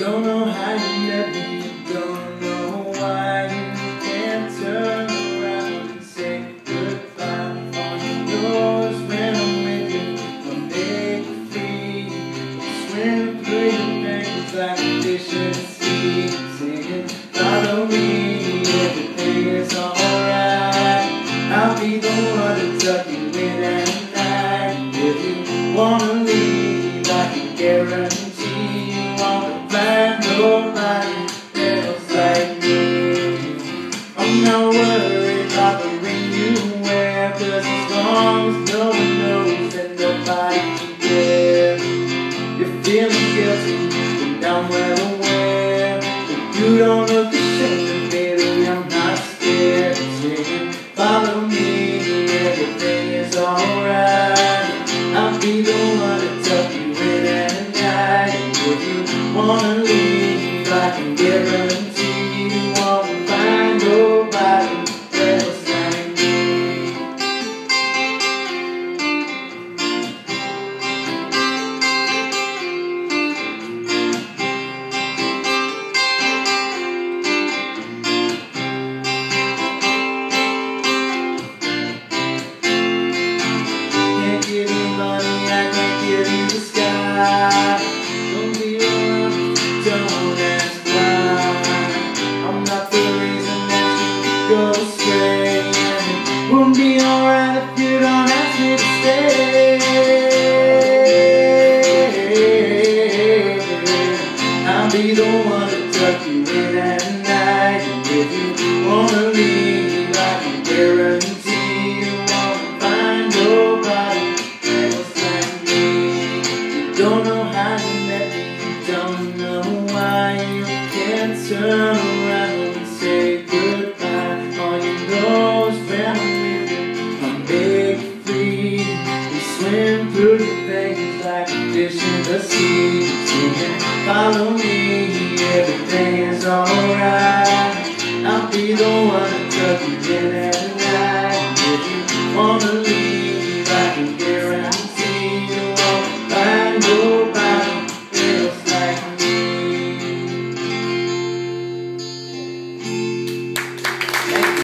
Don't know how you met me, don't know why you can't turn around and say goodbye. All you know is when I'm with you, I'm big free. Swim through your veins like a fish in the sea, singing, follow me, everything is alright. I'll be the one to tuck you in at night. If you wanna leave, I can guarantee find nobody else like me. I'm not worried about the ring you wear, cause as long as no one knows that nobody can care. You're feeling guilty, and I'm well aware. But you don't look if go astray. And it won't be alright if you don't ask me to stay. I'll be the one to tuck you in at night. And if you wanna leave, I can guarantee you won't find nobody else like me. You don't know how you met me, you don't know why you can't turn the veins like fish in the sea. Singing, follow me, everything is alright.